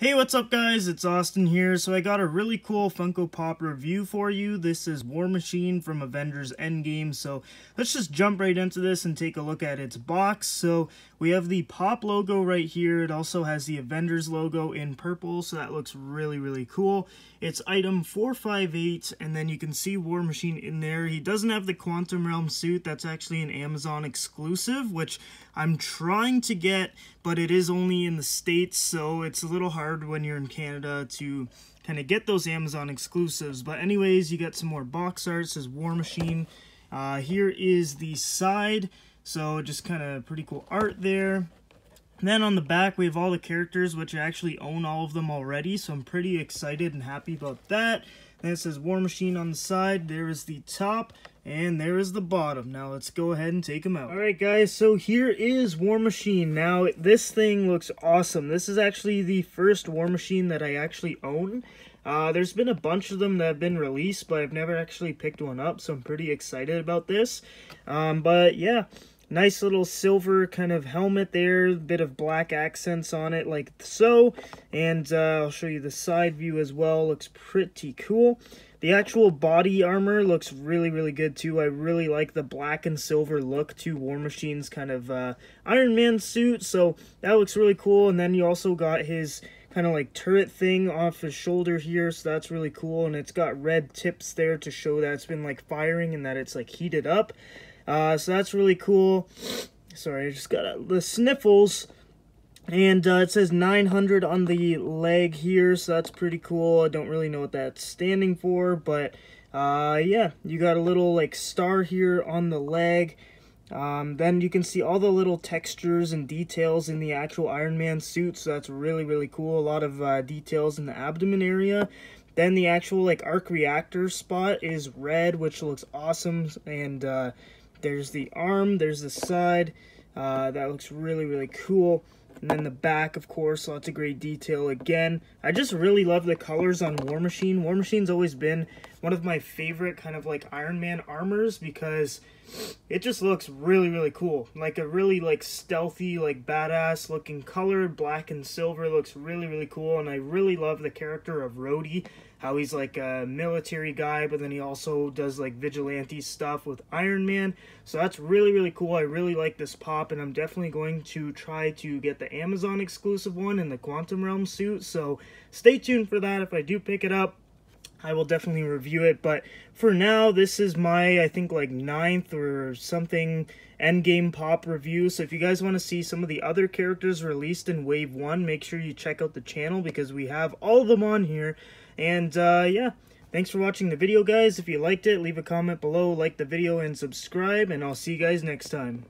Hey, what's up guys? It's Austin here. So I got a really cool Funko Pop review for you. This is War Machine from Avengers Endgame. So let's just jump right into this and take a look at its box. So we have the Pop logo right here. It also has the Avengers logo in purple, so that looks really, really cool. It's item 458, and then you can see War Machine in there. He doesn't have the Quantum Realm suit. That's actually an Amazon exclusive, which I'm trying to get, but it is only in the States, so it's a little hard hard when you're in Canada to kind of get those Amazon exclusives. But anyways, you got some more box art. It says War Machine. Uh, here is the side. So just kind of pretty cool art there. And then on the back, we have all the characters, which I actually own all of them already, so I'm pretty excited and happy about that. Then it says War Machine on the side. There is the top, and there is the bottom. Now let's go ahead and take them out. Alright guys, so here is War Machine. Now this thing looks awesome. This is actually the first War Machine that I actually own. Uh, there's been a bunch of them that have been released, but I've never actually picked one up, so I'm pretty excited about this. Um, but yeah, Nice little silver kind of helmet there, bit of black accents on it like so. And uh, I'll show you the side view as well, looks pretty cool. The actual body armor looks really, really good too. I really like the black and silver look to War Machine's kind of uh, Iron Man suit, so that looks really cool. And then you also got his kind of like turret thing off his shoulder here, so that's really cool. And it's got red tips there to show that it's been like firing and that it's like heated up. Uh, so that's really cool. Sorry, I just got the sniffles. And uh, it says 900 on the leg here, so that's pretty cool. I don't really know what that's standing for, but uh, yeah, you got a little like star here on the leg. Um, then you can see all the little textures and details in the actual Iron Man suit, so that's really, really cool. A lot of uh, details in the abdomen area. Then the actual like arc reactor spot is red, which looks awesome, and uh, there's the arm, there's the side. Uh, that looks really, really cool. And then the back, of course, lots of great detail again. I just really love the colors on War Machine. War Machine's always been one of my favorite kind of like Iron Man armors because it just looks really, really cool. Like a really like stealthy, like badass looking color. Black and silver looks really, really cool. And I really love the character of Rhodey. How he's like a military guy, but then he also does like vigilante stuff with Iron Man. So that's really, really cool. I really like this pop, and I'm definitely going to try to get the Amazon exclusive one in the Quantum Realm suit. So stay tuned for that if I do pick it up. I will definitely review it, but for now, this is my, I think, like, ninth or something Endgame Pop review, so if you guys want to see some of the other characters released in Wave 1, make sure you check out the channel, because we have all of them on here, and, uh, yeah, thanks for watching the video, guys. If you liked it, leave a comment below, like the video, and subscribe, and I'll see you guys next time.